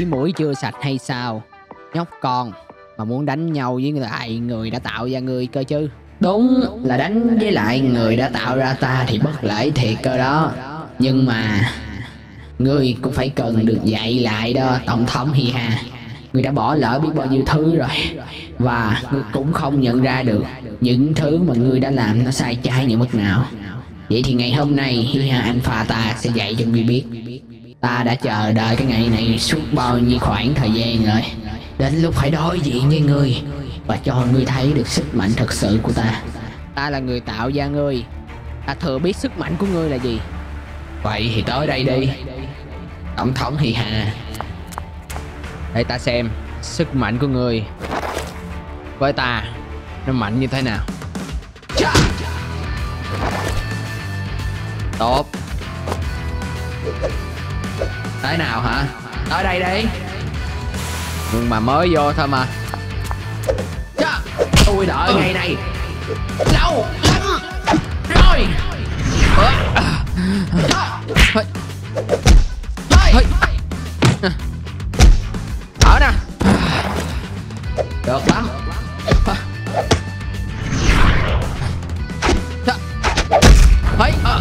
chỉ mũi chưa sạch hay sao? Nhóc con, Mà muốn đánh nhau với lại người đã tạo ra người cơ chứ? Đúng, là đánh với lại người đã tạo ra ta thì bất lễ thiệt cơ đó. Nhưng mà Ngươi cũng phải cần được dạy lại đó, Tổng thống Hi Ha. Ngươi đã bỏ lỡ biết bao nhiêu thứ rồi, Và ngươi cũng không nhận ra được Những thứ mà ngươi đã làm nó sai trái như mức nào. Vậy thì ngày hôm nay, Hi Ha Alpha ta sẽ dạy cho ngươi biết. Ta đã chờ đợi cái ngày này suốt bao nhiêu khoảng thời gian rồi. Đến lúc phải đối diện với ngươi Và cho ngươi thấy được sức mạnh thật sự của ta. Ta là người tạo ra ngươi. Ta thừa biết sức mạnh của ngươi là gì. Vậy thì tới đây đi. Tổng thống Hi Ha Để ta xem Sức mạnh của ngươi Với ta Nó mạnh như thế nào. Tốt Tới nào hả Tới đây đi Nhưng mà mới vô thôi mà Chà, Tôi đợi ngày này Lâu lắm Rồi. Ở nè Được lắm. Ờ.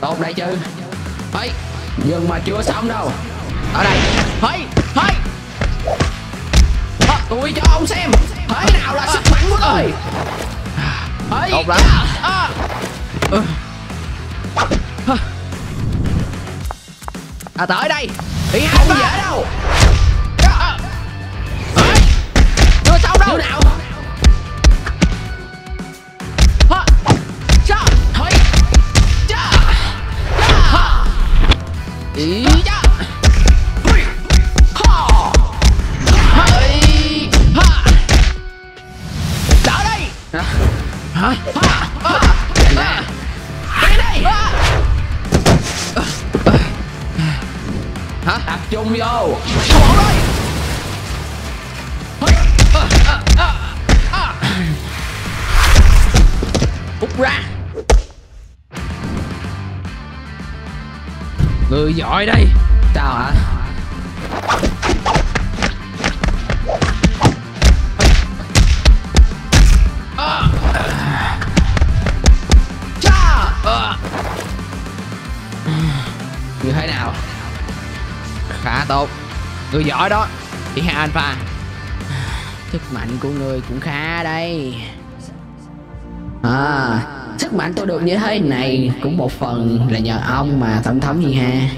Tốt đấy chứ Ấy Nhưng mà chưa xong đâu. Ở đây. Hơi Hơi Tôi cho ông xem. Thế nào là sức mạnh của tôi? Hơi Tốt lắm. À. À. Tới đây. Thì không dễ đâu Người giỏi đây. Sao hả. Như thế nào? Khá tốt. Người giỏi đó. Chị Hà Alpha. Sức mạnh của người cũng khá đây À Sức mạnh tôi được như thế này Cũng một phần là nhờ ông mà tổng thống gì ha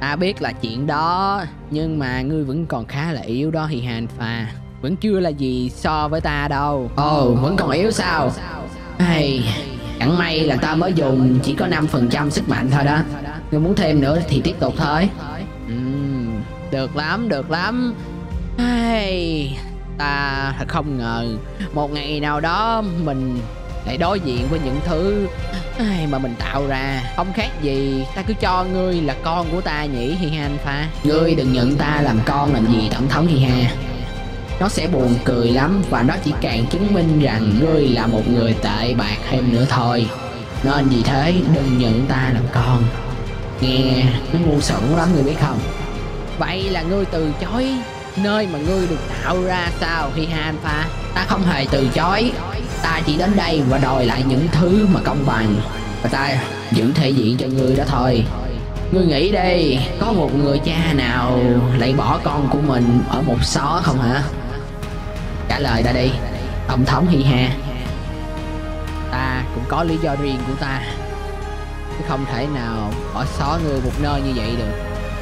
Ta biết là chuyện đó Nhưng mà ngươi vẫn còn khá là yếu đó Hi Alpha Vẫn chưa là gì so với ta đâu. Ồ vẫn còn yếu sao? Hay Chẳng may là ta mới dùng chỉ có 5% sức mạnh thôi đó. Nếu muốn thêm nữa thì tiếp tục thôi. Ừm, Được lắm, được lắm. Ai, Ta thật không ngờ Một ngày nào đó mình lại đối diện với những thứ ai, mà mình tạo ra. Không khác gì ta cứ cho ngươi là con của ta nhỉ Hi Alpha Ngươi đừng nhận ta làm con làm gì tổng thống hi ha Nó sẽ buồn cười lắm Và nó chỉ càng chứng minh rằng ngươi là một người tệ bạc thêm nữa thôi. Nên vì thế đừng nhận ta làm con. Nghe nó ngu xuẩn lắm ngươi biết không? Vậy là ngươi từ chối nơi mà ngươi được tạo ra sao Hi Alpha Ta không hề từ chối. Ta chỉ đến đây và đòi lại những thứ mà công bằng. Và ta giữ thể diện cho ngươi đó thôi. Ngươi nghĩ đi, Có một người cha nào lại bỏ con của mình ở một xó không hả? Trả lời ta đi, Tổng thống Hi Ha Ta cũng có lý do riêng của ta. Chứ không thể nào bỏ xó ngươi một nơi như vậy được.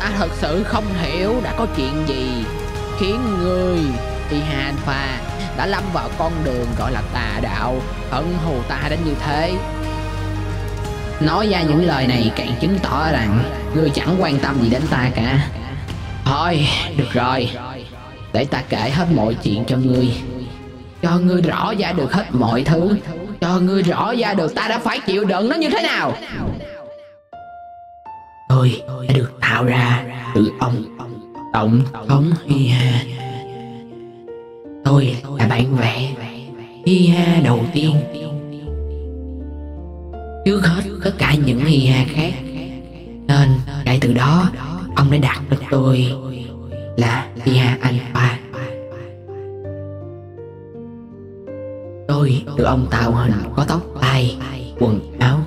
Ta thật sự không hiểu đã có chuyện gì. Khiến ngươi Hi Phà đã lâm vào con đường gọi là tà đạo, hận hù ta đến như thế. Nói ra những lời này càng chứng tỏ rằng Ngươi chẳng quan tâm gì đến ta cả. Thôi, được rồi. Để ta kể hết mọi chuyện cho ngươi. Cho ngươi rõ ra được hết mọi thứ. Cho ngươi rõ ra được ta đã phải chịu đựng nó như thế nào. Tôi đã được tạo ra từ ông. Tổng thống Hi Ha. Tôi là bản vẽ Hi Ha đầu tiên. Trước hết, tất cả những Hi Ha khác, Nên kể từ đó, Ông đã đặt cho tôi Là Hiha Alpha. Tôi được ông tạo hình có tóc tai, Quần áo,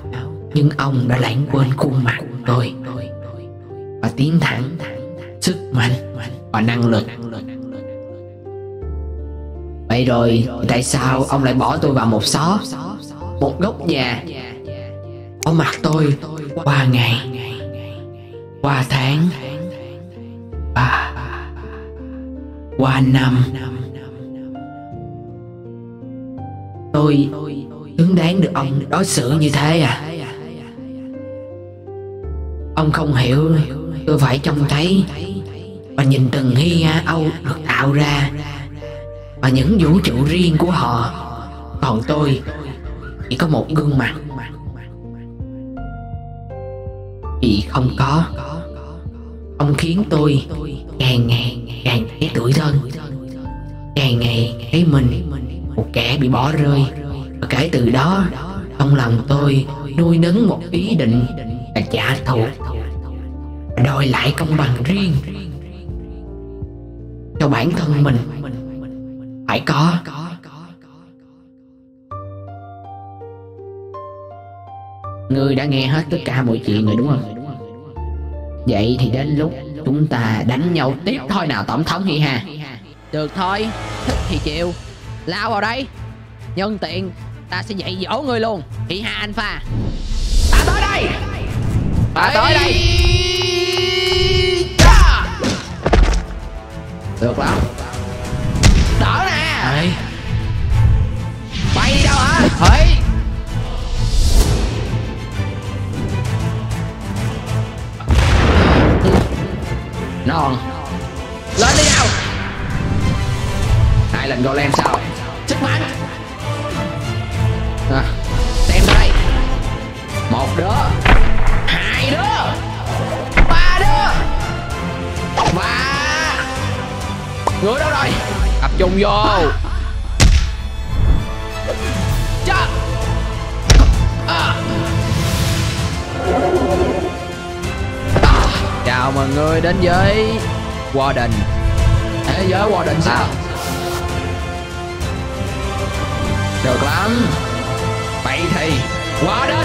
Nhưng ông đã lãng quên khuôn mặt tôi. Và tiến thẳng Sức mạnh Và năng lực. Vậy rồi, tại sao ông lại bỏ tôi vào một xó, Một góc nhà? Ở mặt tôi Qua ngày, Qua tháng, Và Qua năm. Tôi Xứng đáng được ông đối xử như thế à? Ông không hiểu Tôi phải trông thấy và nhìn từng hy âu được tạo ra. Và những vũ trụ riêng của họ. Còn tôi Chỉ có một gương mặt. Chỉ không có Ông khiến tôi Càng ngày càng thấy tuổi thân. Càng ngày thấy mình Một kẻ bị bỏ rơi. Và kể từ đó, Trong lòng tôi nuôi nấng một ý định Là trả thù. Đòi lại công bằng riêng cho bản thân mình. Phải có. Ngươi đã nghe hết tất cả mọi chuyện rồi đúng không? Vậy thì đến lúc chúng ta đánh nhau tiếp thôi nào tổng thống hi ha. Được thôi Thích thì chịu. Lao vào đây. Nhân tiện Ta sẽ dạy dỗ ngươi luôn. Hi ha Alpha. Ta tới đây. Ta tới đây Được lắm. Đỡ nè. Ê, Bay đi đâu hả? Ấy non Lên đi nào. Hai lần golem sao? Sức mạnh à, Xem tôi đây. Một đứa Người đâu rồi. Tập trung vô. Chà à. À. Chào mọi người đến với Warden. Thế giới Warden sao? Được lắm. Vậy thì, Warden.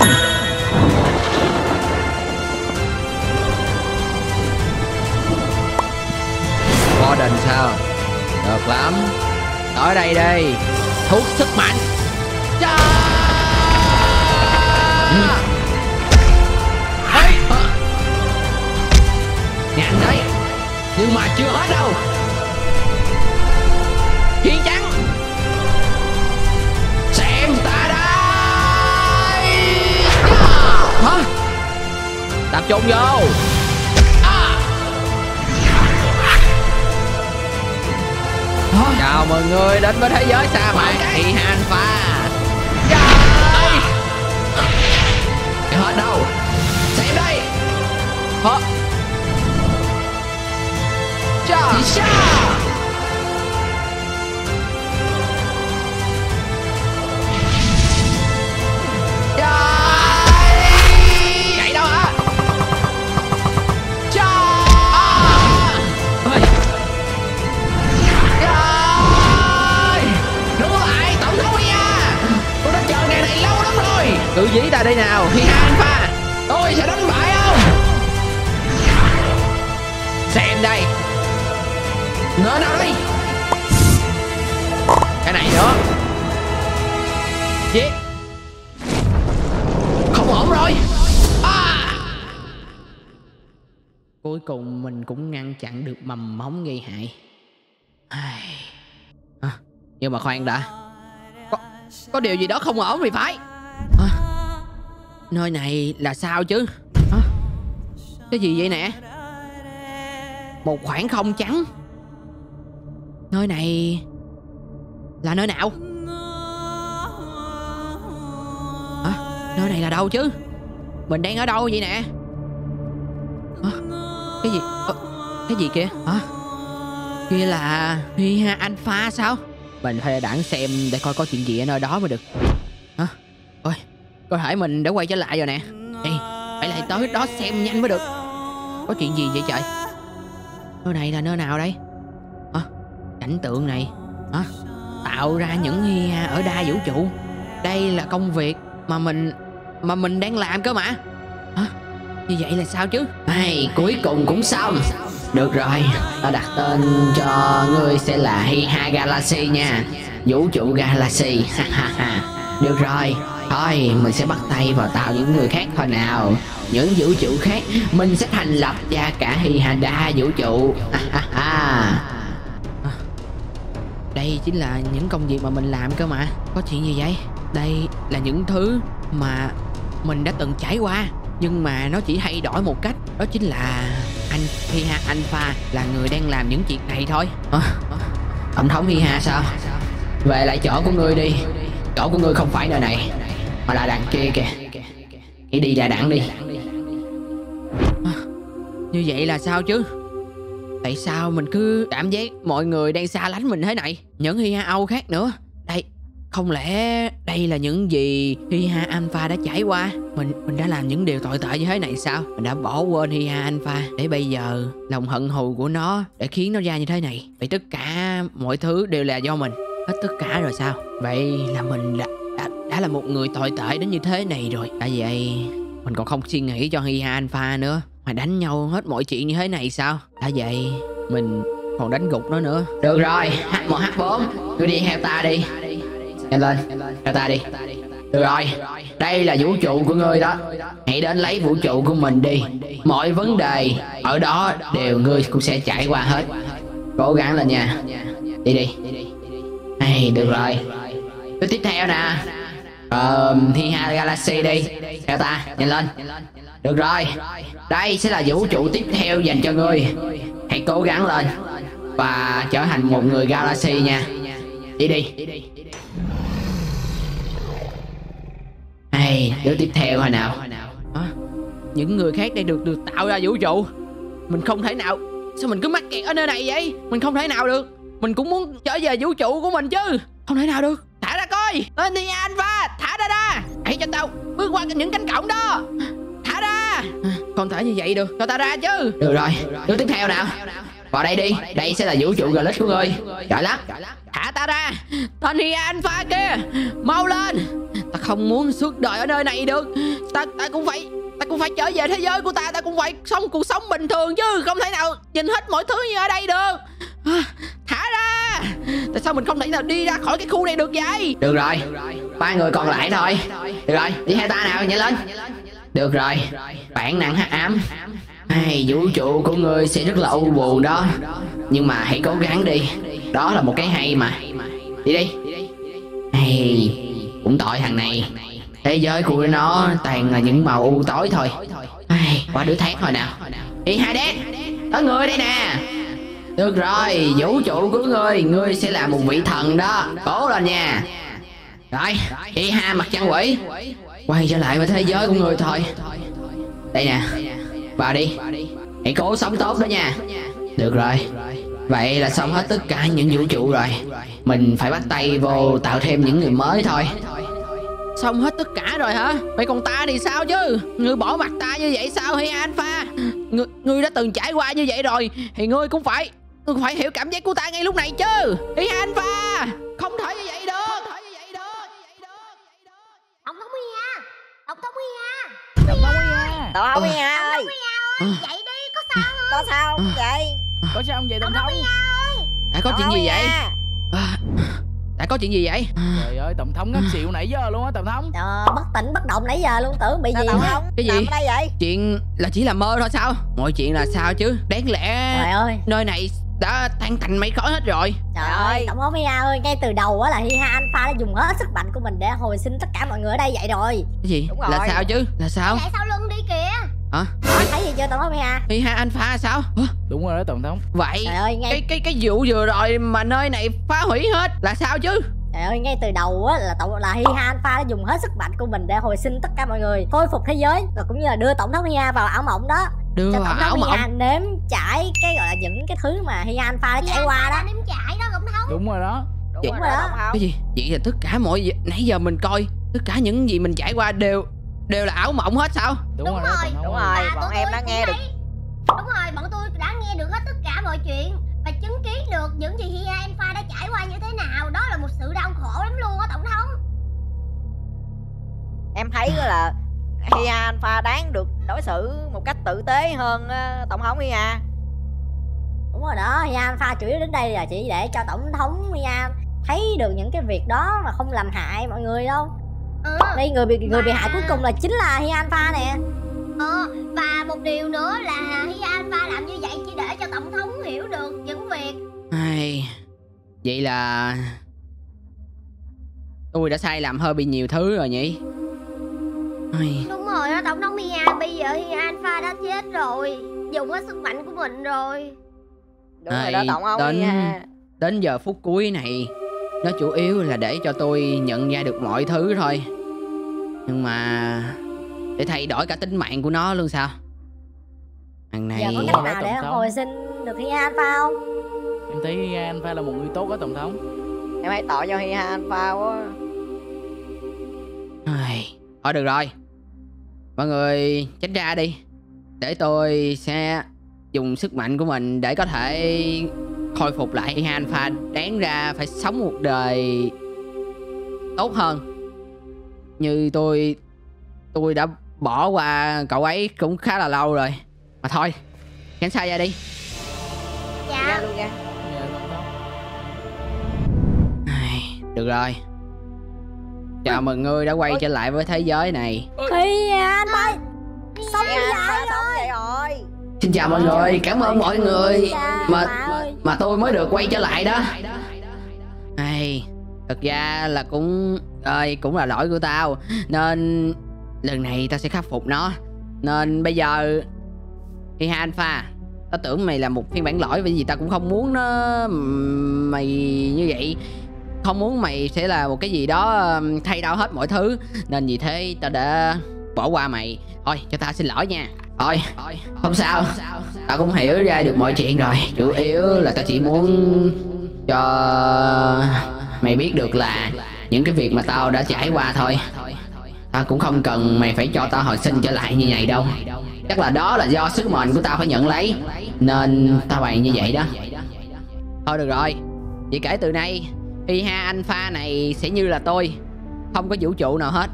Warden sao? Được lắm. Tới đây đi. Thuốc sức mạnh. Chà! Ê! Nhanh đấy Nhưng mà chưa hết đâu. Chiến trắng. Xem ta đây. Hả? Tập trung vô. Chào mọi người đến với thế giới sa mạc Thị Alpha. Trời Chưa hết đâu? Xem đây. Hả Chà. Chà Trời Cứ dí ta đây nào. Hi Alpha Tôi sẽ đánh bại ông. Xem đây. Nữa nào đây Cái này nữa. Giết. Không ổn rồi. À! Cuối cùng mình cũng ngăn chặn được mầm móng gây hại. À, Nhưng mà khoan đã. Có, có điều gì đó không ổn thì phải Nơi này là sao chứ? À, Cái gì vậy nè? Một khoảng không trắng. Nơi này Là nơi nào? Hả? Nơi này là đâu chứ? Mình đang ở đâu vậy nè? Hả? Cái gì? À, Cái gì kìa? Hả? Kia là Hiha Alpha sao? Mình phải đảng xem để coi có chuyện gì ở nơi đó mới được. Cơ thể mình đã quay trở lại rồi nè. Ê Phải lại tới đó xem nhanh mới được. Có chuyện gì vậy trời? Nơi này là nơi nào đây? Hả? Cảnh tượng này hả? Tạo ra những hi ha ở đa vũ trụ. Đây là công việc mà mình mà mình đang làm cơ mà. Hả? Như vậy là sao chứ? Hay cuối cùng cũng xong. Được rồi, ta đặt tên cho ngươi sẽ là Hiha Galaxy nha. Vũ trụ Galaxy ha ha ha. Được rồi, thôi mình sẽ bắt tay vào tạo những người khác thôi nào. Những vũ trụ khác mình sẽ thành lập ra cả Hiha đa vũ trụ. Đây chính là những công việc mà mình làm cơ mà. Có chuyện gì vậy? Đây là những thứ mà mình đã từng trải qua nhưng mà nó chỉ thay đổi một cách. Đó chính là anh Hiha Alpha là người đang làm những chuyện này thôi. Hả? Tổng thống Hiha sao? Về lại chỗ của ngươi đi. Chỗ của ngươi không phải nơi này mà là đằng kia kìa. Nghĩ đi ra đặng đi. À, như vậy là sao chứ? Tại sao mình cứ cảm giác mọi người đang xa lánh mình thế này? Những Hiha Âu khác nữa. Đây không lẽ đây là những gì Hiha Alpha đã trải qua? Mình mình đã làm những điều tồi tệ như thế này sao? Mình đã bỏ quên Hiha Alpha. Để bây giờ lòng hận thù của nó để khiến nó ra như thế này. Vậy tất cả mọi thứ đều là do mình. Hết tất cả rồi sao? Vậy là mình đã, đã, là một người tồi tệ đến như thế này rồi. Tại vậy? Mình còn không suy nghĩ cho Hiha Alpha nữa. Mà đánh nhau hết mọi chuyện như thế này sao? Đã vậy? Mình còn đánh gục nó nữa. Được rồi, H1, H4 Ngươi đi theo ta đi. Nhanh lên, theo ta đi. Được rồi, đây là vũ trụ của ngươi đó. Hãy đến lấy vũ trụ của mình đi. Mọi vấn đề ở đó đều ngươi cũng sẽ trải qua hết. Cố gắng lên nha. Đi đi. Hay, được rồi. Cái tiếp theo nè um, Thi Ha Galaxy đi. Theo ta, nhìn lên. Được rồi. Đây sẽ là vũ trụ tiếp theo dành cho ngươi. Hãy cố gắng lên Và trở thành một người Galaxy nha. Đi đi. Hay, đứa tiếp theo hồi nào? Hả? những người khác đây được được tạo ra vũ trụ. Mình không thể nào. Sao mình cứ mắc kẹt ở nơi này vậy? Mình không thể nào được. Mình cũng muốn trở về vũ trụ của mình chứ. Không thể nào được. Thả ra coi. Lên đi alpha. thả hãy cho tao bước qua những cánh cổng đó. Thả ra. Không thể như vậy được. Cho tao ra chứ. Được rồi, đứa tiếp theo nào. Vào đây đi, đây sẽ là vũ trụ Glitch của ngươi. Giỏi lắm. Thả ta ra. Tony Alpha kia Mau lên. Ta không muốn suốt đời ở nơi này được. Ta ta cũng phải Ta cũng phải trở về thế giới của ta. Ta cũng phải sống cuộc sống bình thường chứ. Không thể nào nhìn hết mọi thứ như ở đây được. À, Tại sao mình không thể nào đi ra khỏi cái khu này được vậy? Được rồi, ba người còn lại thôi. Được rồi, đi theo ta nào, nhanh lên. Được rồi, bản năng hắc ám. Ai, vũ trụ của ngươi sẽ rất là u buồn đó. Nhưng mà hãy cố gắng đi. Đó là một cái hay mà. Đi đi. Hay, cũng tội thằng này. Thế giới của nó toàn là những màu u tối thôi. Ai, qua đứa thét thôi nào. Đi hai đét tới người đây nè. Được rồi, vũ trụ của ngươi Ngươi sẽ là một vị thần đó. Cố lên nha. Rồi, y ha mặt trăng quỷ. Quay trở lại với thế giới của ngươi thôi. Đây nè Vào đi. Hãy cố sống tốt đó nha. Được rồi. Vậy là xong hết tất cả những vũ trụ rồi. Mình phải bắt tay vô tạo thêm những người mới thôi. Xong hết tất cả rồi hả? Vậy còn ta thì sao chứ? Ngươi bỏ mặt ta như vậy sao hay Alpha? Ngươi, ngươi đã từng trải qua như vậy rồi Thì ngươi cũng phải cũng phải hiểu cảm giác của ta ngay lúc này chứ. Hi Alpha Không thể như vậy được. Không thể như vậy được. Tổng thống Huy ha Tổng thống Huy ha Tổng thống Huy ha Tổng thống Huy Tổng ơi. Ơi Dậy đi có sao không? Có sao không vậy? Có sao không vậy Tổng thống? Đã có chuyện gì vậy? à, Đã có chuyện gì vậy? Trời ơi Tổng thống ngất xỉu nãy giờ luôn á Tổng thống. Trời bất tỉnh bất động nãy giờ luôn tưởng bị gì tổng thống? Cái gì? Đây vậy? Chuyện là chỉ là mơ thôi sao? Mọi chuyện là sao chứ? Đáng lẽ Trời ơi. Nơi này đã tan thành mây khói hết rồi. Trời ơi. Tổng thống Huy ơi Ngay từ đầu á là Hi Ha Alpha đã dùng hết sức mạnh của mình Để hồi sinh tất cả mọi người ở đây vậy rồi. Cái gì? Đúng Là rồi. sao chứ? Là sao? Chạy sau lưng đi kìa. Hả? Bạn thấy gì chưa Tổng thống Huy Ha? Hi ha Alpha sao? Hả? Đúng rồi đó Tổng thống. Vậy Trời ơi ngay cái cái cái vụ vừa rồi mà nơi này phá hủy hết là sao chứ? Trời ơi ngay từ đầu á là tổng là Hi Ha Alpha đã dùng hết sức mạnh của mình Để hồi sinh tất cả mọi người Khôi phục thế giới Và cũng như là đưa Tổng thống Hi Ha vào ảo mộng đó đưa Cho Tổng ảo thống Ha nếm trải Cái gọi là những cái thứ mà Hi Ha Alpha đã trải qua đó. nếm chải đó Tổng thống Đúng rồi đó. Đúng Chị- rồi đó. Tổng cái gì? Vậy là tất cả mọi gì- nãy giờ mình coi tất cả những gì mình trải qua đều đều là ảo mộng hết sao? Đúng, Đúng rồi đó rồi. Đúng rồi. bọn em đã cũng nghe được. Đúng rồi, bọn tôi đã nghe được hết tất cả mọi chuyện Và chứng kiến được những gì Hia Alpha đã trải qua như thế nào. Đó là một sự đau khổ lắm luôn á Tổng thống. Em thấy là Hia Alpha đáng được đối xử một cách tử tế hơn á, Tổng thống Hia Đúng rồi đó, Hia Alpha chủ yếu đến đây là chỉ để cho Tổng thống Hia thấy được những cái việc đó mà không làm hại mọi người đâu. Ừ. Đây người bị người bị hại cuối cùng là chính là Hia Alpha nè. Ờ, và một điều nữa là Hia Alpha làm như vậy chỉ để cho Tổng thống hiểu được những việc. Ai... Vậy là Tôi đã sai làm hơi bị nhiều thứ rồi nhỉ Ai... Đúng rồi đó, Tổng thống Hia Bây giờ Hia Alpha đã chết rồi Dùng hết sức mạnh của mình rồi. Đúng rồi đó Ai, Tổng thống đến- Hia Đến giờ phút cuối này Nó chủ yếu là để cho tôi nhận ra được mọi thứ thôi. Nhưng mà Để thay đổi cả tính mạng của nó luôn sao? Thằng này Giờ có cách nào để Tổng thống. hồi sinh được Hia Alpha không? Em thấy Hia Alpha là một người tốt đó Tổng thống. Em hãy tội cho Hia Alpha quá. Ai... Thôi được rồi. Mọi người tránh ra đi. Để tôi sẽ dùng sức mạnh của mình để có thể khôi phục lại Alpha đáng ra phải sống một đời tốt hơn. Như tôi tôi đã bỏ qua cậu ấy cũng khá là lâu rồi. Mà thôi tránh xa ra đi. Dạ, được rồi chào mừng ngươi đã quay trở lại với thế giới này. Hia Alpha Sống Hia như Alpha vậy sống rồi rồi. Xin chào mọi người, cảm ơn mọi người. Dạ, mà ơi. mà tôi mới được quay trở lại đó. Ai, thật ra là cũng ơi cũng là lỗi của tao. Nên lần này tao sẽ khắc phục nó. Nên bây giờ khi Alpha tao tưởng mày là một phiên bản lỗi vì gì tao cũng không muốn nó mày như vậy không muốn mày sẽ là một cái gì đó thay đổi hết mọi thứ nên vì thế tao đã bỏ qua mày thôi cho tao xin lỗi nha Thôi, không sao. Tao cũng hiểu ra được mọi chuyện rồi. Chủ yếu là tao chỉ muốn cho mày biết được là những cái việc mà tao đã trải qua thôi. Tao cũng không cần mày phải cho tao hồi sinh trở lại như vậy đâu. Chắc là đó là do sứ mệnh của tao phải nhận lấy. Nên tao bày như vậy đó. Thôi được rồi Vậy kể từ nay Iha Alpha này sẽ như là tôi. Không có vũ trụ nào hết.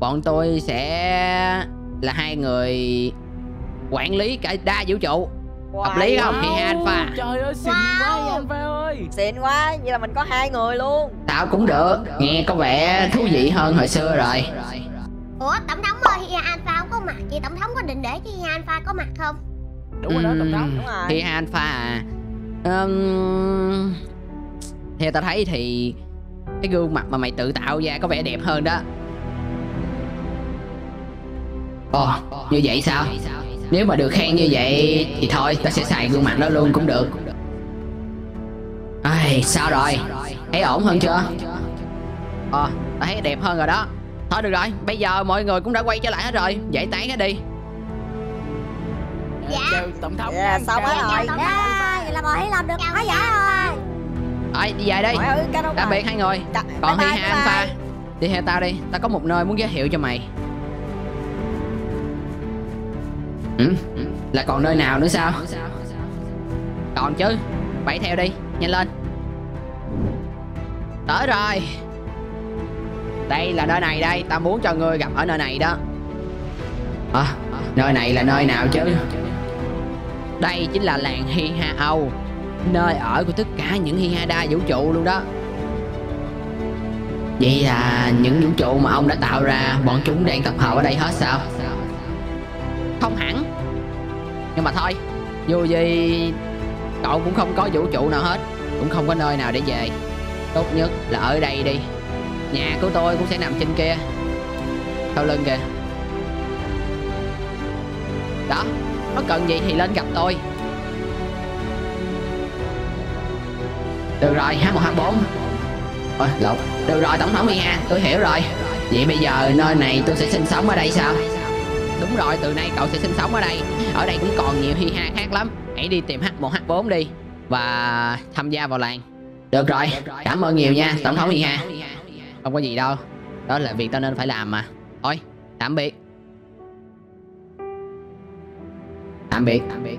Bọn tôi sẽ là hai người quản lý cả đa vũ trụ. Hợp lý không? Iha Alpha Trời ơi xinh quá Hia Alpha ơi. Xịn quá, vậy là mình có hai người luôn. Tao cũng được. Nghe có vẻ thú vị hơn hồi xưa rồi. Ủa, Tổng thống ơi, Hia Alpha không có mặt Vậy Tổng thống có định để cho Hia Alpha có mặt không? Đúng rồi đó Tổng thống. Đúng rồi. Iha Alpha à. Ừm, Theo tao thấy thì Cái gương mặt mà mày tự tạo ra có vẻ đẹp hơn đó Ồ, như vậy sao? Nếu mà được khen như vậy thì thôi, ta sẽ xài gương mặt đó luôn cũng được. Ai, sao rồi? Thấy ổn hơn chưa? Ờ, tao thấy đẹp hơn rồi đó Thôi được rồi, bây giờ mọi người cũng đã quay trở lại hết rồi Giải tán hết đi Dạ, Dạ. Tổng thống Dạ, xong hết rồi. Yeah, vậy là mọi thấy làm được Hia. giải rồi Thôi đi về đi. Ơi, Tạm biệt hai người. Dạ, Còn bye Hi bye, Ha bye Alpha bye. Đi theo tao đi. Tao có một nơi muốn giới thiệu cho mày. Ừ? Là còn nơi nào nữa sao? Còn chứ. Bay theo đi. Nhanh lên. Tới rồi. Đây là nơi này đây. Tao muốn cho ngươi gặp ở nơi này đó. À, nơi này là nơi nào chứ? Đây chính là làng Hi Ha Âu Nơi ở của tất cả những Hi Ha đa vũ trụ luôn đó. Vậy là những vũ trụ mà ông đã tạo ra, bọn chúng đang tập hợp ở đây hết sao? Không hẳn. Nhưng mà thôi, Dù gì, Cậu cũng không có vũ trụ nào hết, Cũng không có nơi nào để về. Tốt nhất là ở đây đi. Nhà của tôi cũng sẽ nằm trên kia, Sau lưng kìa. Đó, Có cần gì thì lên gặp tôi. Được rồi, H1H4 Ôi, lộn. Được rồi, Tổng thống Mia, tôi hiểu rồi. Vậy bây giờ nơi này tôi sẽ sinh sống ở đây sao? Đúng rồi từ nay cậu sẽ sinh sống ở đây. Ở đây cũng còn nhiều hi ha khác lắm. Hãy đi tìm H1H4 đi Và tham gia vào làng. Được rồi, cảm ơn nhiều nha, Tổng thống Mia Không có gì đâu. Đó là việc tao nên phải làm mà. Thôi tạm biệt. Tạm tạm biệt.